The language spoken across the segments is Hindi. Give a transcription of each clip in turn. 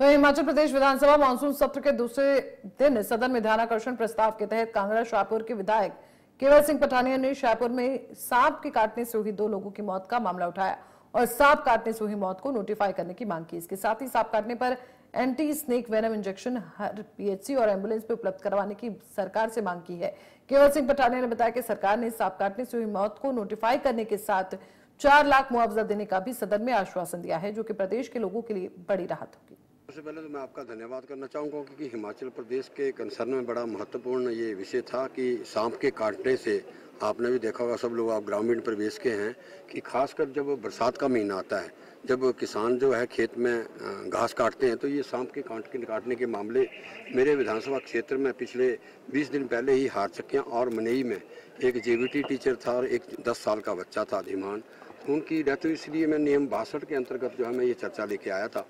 तो हिमाचल प्रदेश विधानसभा मानसून सत्र के दूसरे दिन सदन में ध्यानाकर्षण प्रस्ताव के तहत कांगड़ा शाहपुर के विधायक केवल सिंह पठानिया ने शाहपुर में सांप के काटने से हुई दो लोगों की मौत का मामला उठाया और सांप काटने से हुई मौत को नोटिफाई करने की मांग की। इसके साथ ही सांप काटने पर एंटी स्नेक वेनम इंजेक्शन हर पीएचसी और एंबुलेंस पे उपलब्ध करवाने की सरकार से मांग की है। केवल सिंह पठानिया ने बताया कि सरकार ने सांप काटने से हुई मौत को नोटिफाई करने के साथ चार लाख मुआवजा देने का भी सदन में आश्वासन दिया है, जो कि प्रदेश के लोगों के लिए बड़ी राहत होगी। सबसे पहले तो मैं आपका धन्यवाद करना चाहूँगा क्योंकि हिमाचल प्रदेश के कंसर्न में बड़ा महत्वपूर्ण ये विषय था कि सांप के काटने से आपने भी देखा होगा, सब लोग आप ग्रामीण प्रवेश के हैं, कि खासकर जब बरसात का महीना आता है, जब किसान जो है खेत में घास काटते हैं तो ये सांप के काट के काटने के मामले मेरे विधानसभा क्षेत्र में पिछले 20 दिन पहले ही हार चक्कियाँ और मनई में एक जेबीटी टीचर था और एक 10 साल का बच्चा था, धीमान। उनकी डेथ हुई, इसलिए मैं नियम बासठ के अंतर्गत जो है मैं ये चर्चा लेके आया था।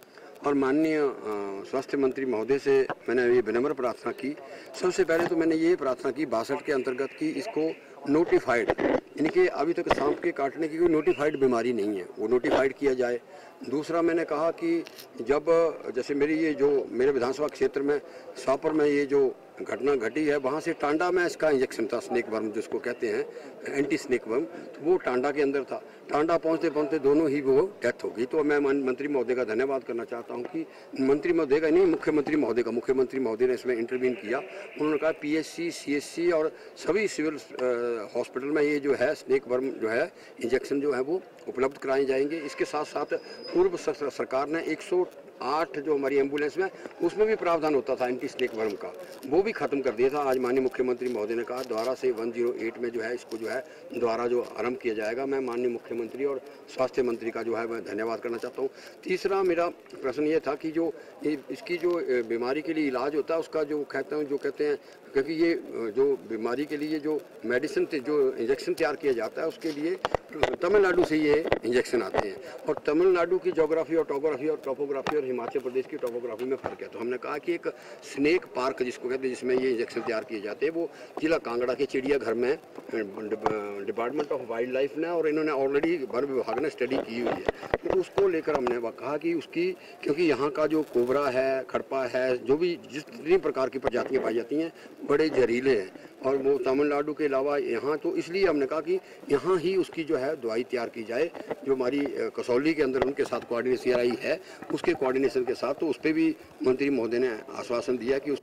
और माननीय स्वास्थ्य मंत्री महोदय से मैंने ये विनम्र प्रार्थना की। सबसे पहले तो मैंने ये प्रार्थना की बासठ के अंतर्गत की इसको नोटिफाइड यानी कि अभी तक सांप के काटने की कोई नोटिफाइड बीमारी नहीं है। वो नोटिफाइड किया जाए। दूसरा मैंने कहा कि जब, जैसे मेरी ये जो, मेरे विधानसभा क्षेत्र में सापर में ये जो घटना घटी है, वहाँ से टांडा में इसका इंजेक्शन था, स्नेक वर्म जिसको कहते हैं, एंटी स्नेक वर्म तो वो टांडा के अंदर था। टांडा पहुँचते पहुँचते दोनों ही वो डेथ हो गई। तो मैं मंत्री महोदय का धन्यवाद करना चाहता हूँ कि मंत्री महोदय का नहीं, मुख्यमंत्री महोदय का, मुख्यमंत्री महोदय ने इसमें इंटरवीन किया। उन्होंने कहा पी एच और सभी सिविल हॉस्पिटल में ये जो है, स्नेक वर्म जो है इंजेक्शन जो है वो उपलब्ध कराए जाएँगे। इसके साथ साथ पूर्व सरकार ने एक सौ आठ जो हमारी एंबुलेंस में, उसमें भी प्रावधान होता था एंटी स्नेक वर्म का। वो भी खत्म कर दिया था। आज माननीय मुख्यमंत्री महोदय ने कहा, द्वारा से 108 में जो है, इसको जो है, द्वारा जो आरंभ किया जाएगा। मैं माननीय मुख्यमंत्री और स्वास्थ्य मंत्री का जो है, मैं धन्यवाद करना चाहता हूँ। तीसरा मेरा प्रश्न ये था कि जो इसकी जो बीमारी के लिए इलाज होता है, उसका जो कहते हैं, जो कहते हैं, क्योंकि ये, जो बीमारी के लिए जो मेडिसिन जो इंजेक्शन तैयार किया जाता है, उसके लिए तमिलनाडु से ये इंजेक्शन आते हैं। और तमिलनाडु की जोग्राफी और टोपोग्राफी और टोपोग्राफी और हिमाचल प्रदेश की टोपोग्राफी में फ़र्क है। तो हमने कहा कि एक स्नेक पार्क जिसको कहते हैं, जिसमें ये इंजेक्शन तैयार किए जाते हैं, वो जिला कांगड़ा के चिड़ियाघर में डिपार्टमेंट ऑफ़ वाइल्ड लाइफ ने और इन्होंने ऑलरेडी वन विभाग ने स्टडी की हुई है। तो उसको लेकर हमने कहा कि उसकी, क्योंकि यहाँ का जो कोबरा है, खड़पा है, जो भी जितनी प्रकार की प्रजातियाँ पाई जाती हैं, बड़े जहरीले हैं। और वो तमिलनाडु के अलावा यहाँ तो इसलिए हमने कहा कि यहाँ ही उसकी जो है दवाई तैयार की जाए, जो हमारी कसौली के अंदर उनके साथ कोऑर्डिनेशन आई है, उसके कोऑर्डिनेशन के साथ तो उस पर भी मंत्री महोदय ने आश्वासन दिया कि उस